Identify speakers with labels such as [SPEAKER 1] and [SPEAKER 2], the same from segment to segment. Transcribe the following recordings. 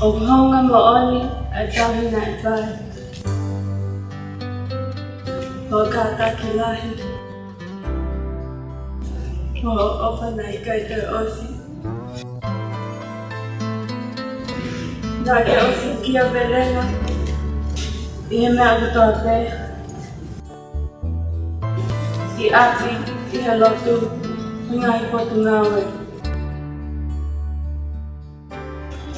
[SPEAKER 1] O honga mooni a tahi na i vai. Ho kaka ki lahi. Ho ofa na i kai te osi. Nā ke osi ki a velenga. I he mea katoa pe. I ati i he lotu. Hunga i potu ngā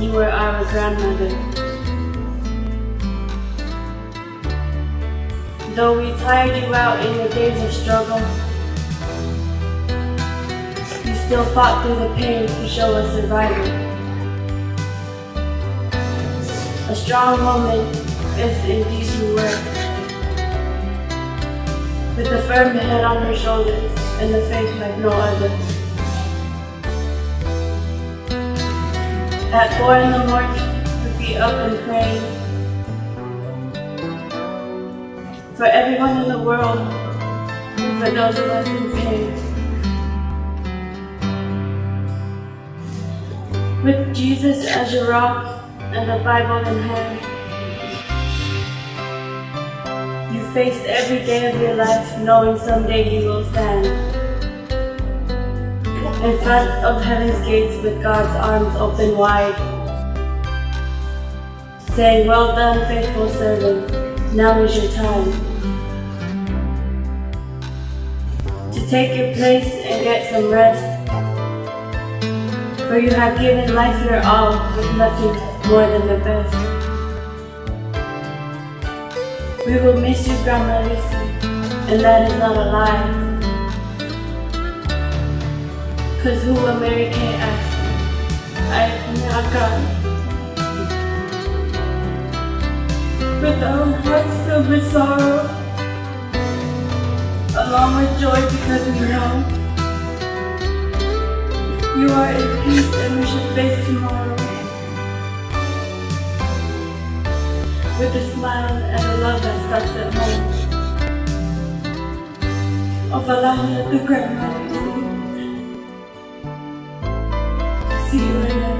[SPEAKER 1] You were our grandmother. Though we tired you out in the days of struggle, you still fought through the pain to show us survival. A strong woman, if indeed you were, with a firm head on her shoulders and a faith like no other. At four in the morning, be up and praying. For everyone in the world, and for those of us in pain. With Jesus as your rock and the Bible in hand, you faced every day of your life knowing someday you will stand in front of heaven's gates with God's arms open wide, saying, Well done, faithful servant, now is your time. To take your place and get some rest, for you have given life your all with nothing more than the best. We will miss you, Grandma Lisi, and that is not a lie. Cause who will marry Kate ask I not got With our hearts filled with sorrow Along with joy because we know You are in peace and we should face tomorrow. With a smile and a love that starts at home Of allowing the grandmother See you.